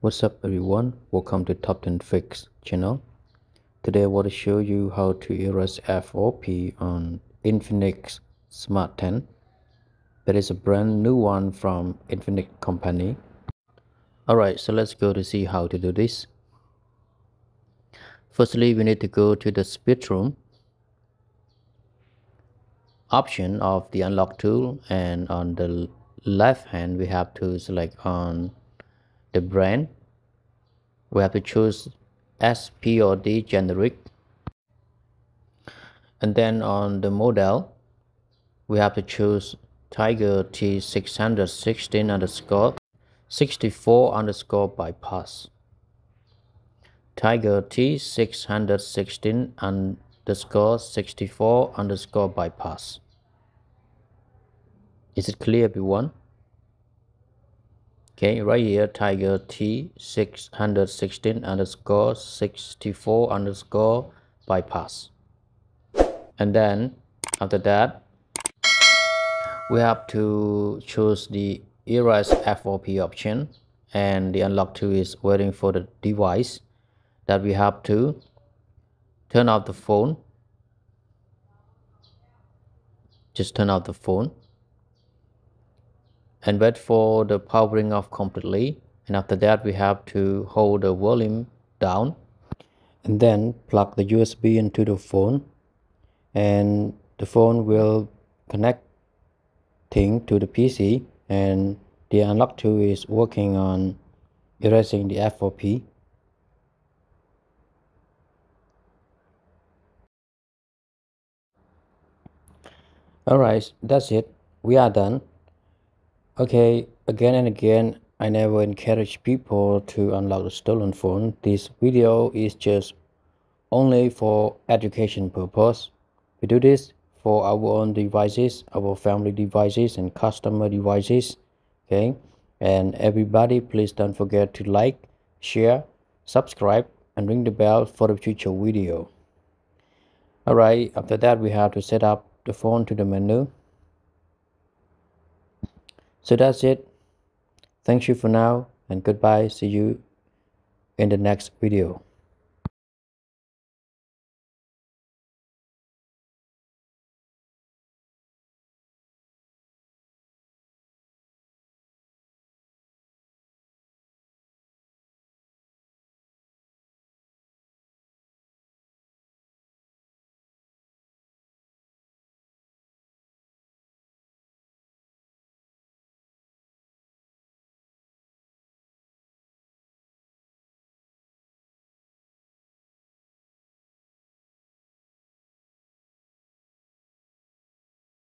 What's up everyone, welcome to Top 10 Fix channel. Today I want to show you how to erase FOP on Infinix Smart 10. That is a brand new one from Infinix company. Alright, so let's go to see how to do this. Firstly, we need to go to the speed room option of the unlock tool and on the left hand we have to select on the brand we have to choose SP or D generic. And then on the model we have to choose Tiger T616 underscore 64 underscore bypass. Tiger T616 underscore 64 underscore bypass. Is it clear everyone okay right here tiger t 616 underscore 64 underscore bypass. And then after that we have to choose the erase FOP option. And the unlock tool is waiting for the device that we have to turn off the phone. Just turn off the phone and wait for the powering off completely. And after that we have to hold the volume down and then plug the USB into the phone. And the phone will connect thing to the PC and the unlock tool is working on erasing the FOP alright that's it. We are done Okay, again and again, I never encourage people to unlock a stolen phone. This video is just only for education purpose. We do this for our own devices, our family devices and customer devices. Okay, and everybody please don't forget to like, share, subscribe and ring the bell for the future video. Alright, after that we have to set up the phone to the menu so that's it. Thank you for now and goodbye. See you in the next video.